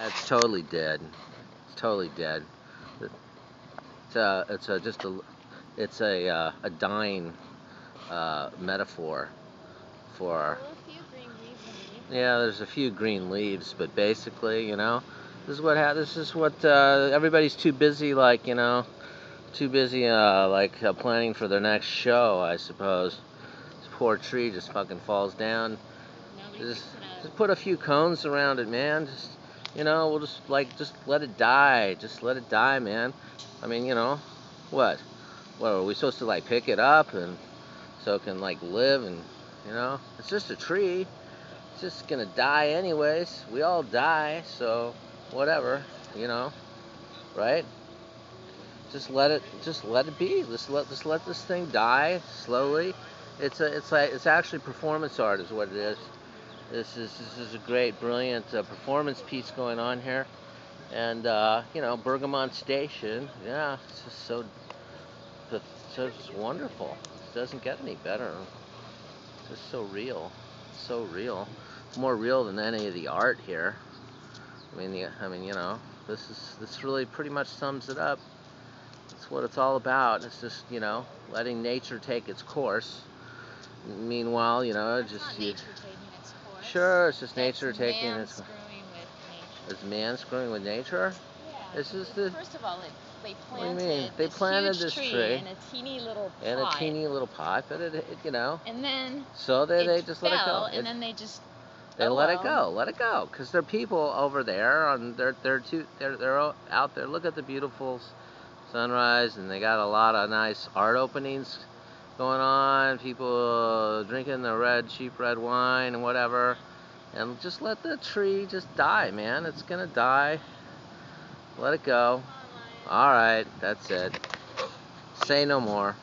It's totally dead. It's totally dead. It's a, it's a just a, it's a uh, a dying uh, metaphor for. Yeah, there's a few green leaves, but basically, you know, this is what ha- this is what uh, everybody's too busy, like you know, too busy, uh, like uh, planning for their next show, I suppose. This poor tree just fucking falls down. Just, just put a few cones around it, man. Just you know, we'll just like just let it die. Just let it die, man. I mean, you know, what? What are we supposed to like pick it up and so it can like live and you know, it's just a tree. It's just gonna die anyways. We all die, so whatever, you know, right? Just let it, just let it be. Just let, just let this thing die slowly. It's a, it's like, it's actually performance art, is what it is. This is this is a great, brilliant uh, performance piece going on here, and uh, you know Bergamot Station. Yeah, it's just so, it's just wonderful. It doesn't get any better. It's just so real, it's so real. More real than any of the art here. I mean, the, I mean, you know, this is this really pretty much sums it up. That's what it's all about. It's just you know letting nature take its course. Meanwhile, you know, just you, Sure, it's just nature taking its. screwing with nature. Is man screwing with nature? Yeah. This is the First of all, it, they What do you planted mean? They this planted this tree, tree in a teeny little pot. in a teeny little pot, but it, it you know. and then So they, they just fell, let it go. and It- then they just they oh let it go, let it go, because there are people over there, on they're they're too they're they're out there. Look at the beautiful sunrise, and they got a lot of nice art openings going on. People uh, drinking the red cheap red wine and whatever, and just let the tree just die, man. It's gonna die. Let it go. All right, that's it. Say no more.